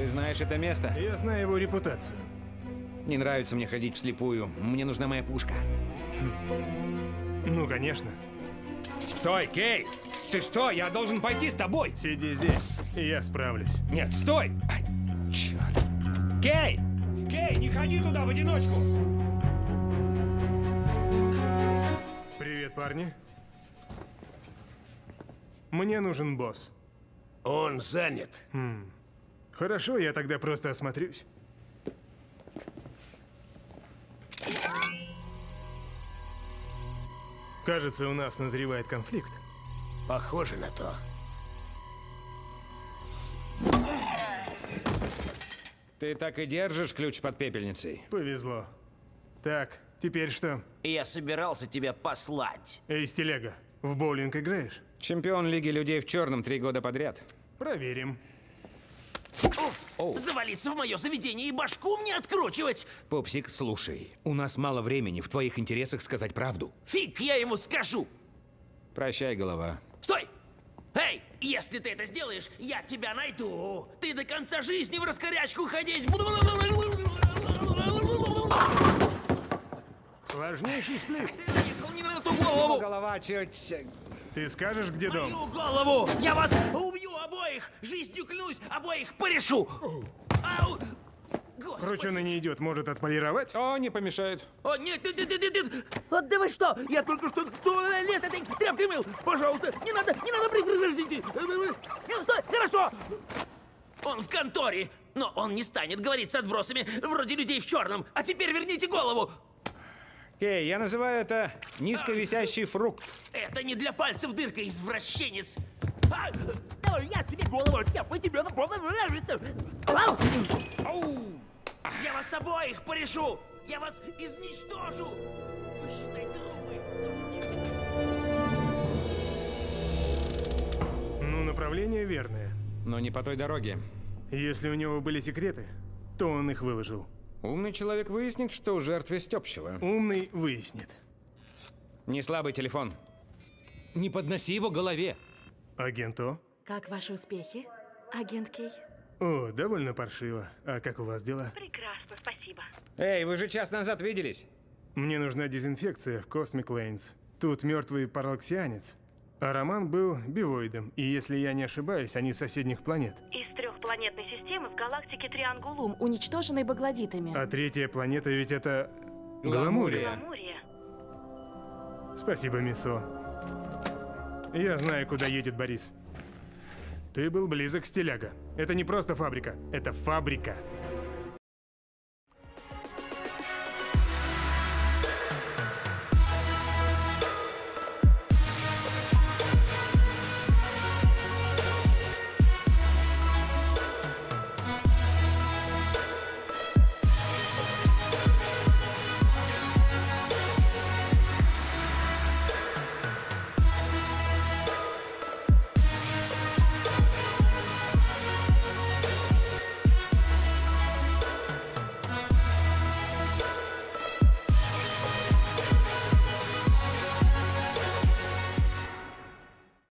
Ты знаешь это место? Я знаю его репутацию. Не нравится мне ходить вслепую. Мне нужна моя пушка. Ну, конечно. Стой, Кей! Ты что? Я должен пойти с тобой! Сиди здесь, и я справлюсь. Нет, стой! Ай, черт! Кей! Кей, не ходи туда в одиночку! Привет, парни. Мне нужен босс. Он занят. Хорошо, я тогда просто осмотрюсь. Кажется, у нас назревает конфликт. Похоже на то. Ты так и держишь ключ под пепельницей? Повезло. Так, теперь что? Я собирался тебя послать. Эй, стилега, в боулинг играешь? Чемпион Лиги людей в черном три года подряд. Проверим. Уф, завалиться в мое заведение и башку мне откручивать. Пупсик, слушай, у нас мало времени, в твоих интересах сказать правду. Фиг я ему скажу. Прощай, голова. Стой! Эй, если ты это сделаешь, я тебя найду. Ты до конца жизни в раскорячку ходить. Сложнейший сплит. Ты наехал не на ту голову. Голова чуть... Ты скажешь, где дом? Мою голову! Я вас обоих! Жизнью клянусь, обоих порешу! Ау! Господи! Крученый не идет, может отполировать? О, не помешает. О, нет, нет, нет, нет, нет! Вот да вы что? Я только что туалет этой тряпкой мыл. Пожалуйста, не надо, не надо прекратите. Нет, стой, хорошо. Он в конторе! Но он не станет говорить с отбросами, вроде людей в черном. А теперь верните голову! Кей, я называю это низковисящий фрукт. Это не для пальцев дырка, извращенец! А! Давай я тебе голову оттяпаю, тебе это правда нравится. Ау! Я вас обоих порешу! Я вас изничтожу! Вы считай трупы! Ну, направление верное. Но не по той дороге. Если у него были секреты, то он их выложил. Умный человек выяснит, что у жертвы Степчева. Умный выяснит. Не слабый телефон. Не подноси его голове. Агент О? Как ваши успехи, агент Кей? О, довольно паршиво. А как у вас дела? Прекрасно, спасибо. Эй, вы же час назад виделись. Мне нужна дезинфекция в Космик Лейнс. Тут мертвый паралаксианец. А Роман был бивоидом, и если я не ошибаюсь, они с соседних планет. Из трехпланетной системы в галактике Триангулум, уничтоженной багладитами. А третья планета ведь это... Гламурия. Амурия. Спасибо, Мисо. Я знаю, куда едет Борис. Ты был близок, стиляга. Это не просто фабрика, это фабрика.